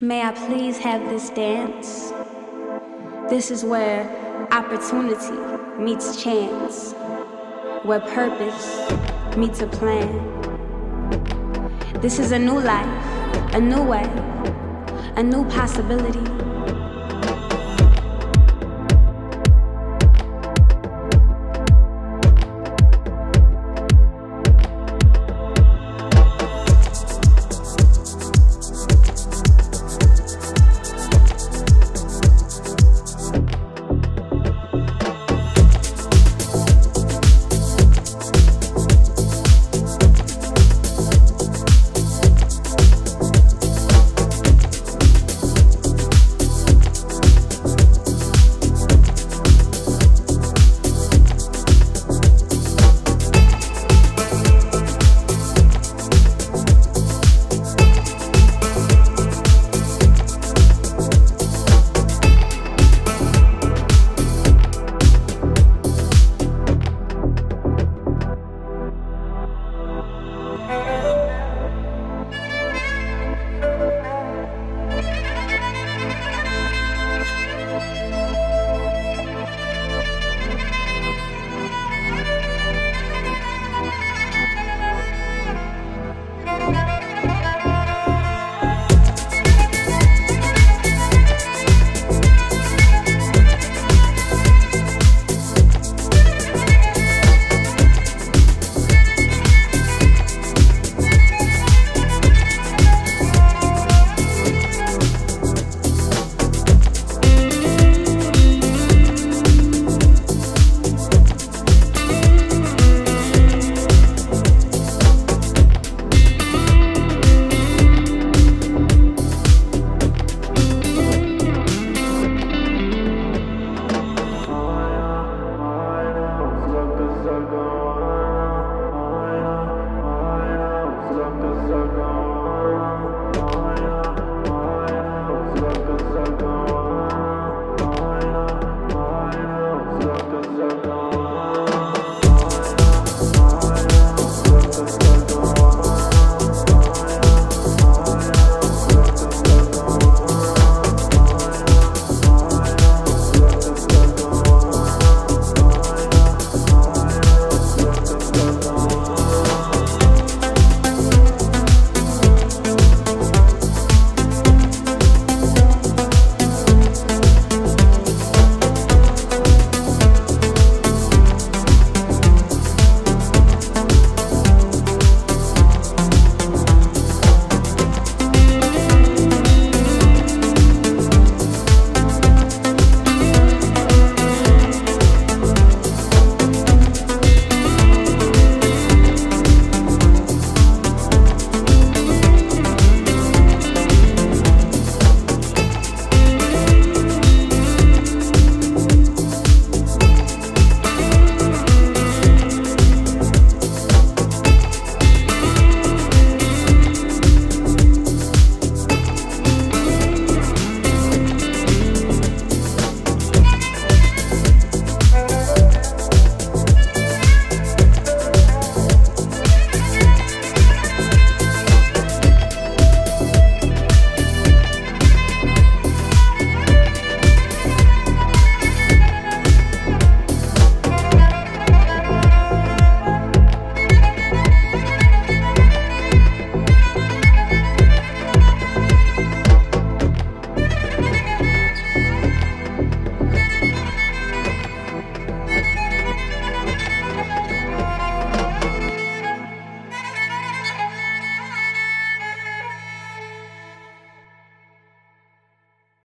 May I please have this dance? This is where opportunity meets chance, where purpose meets a plan. This is a new life, a new way, a new possibility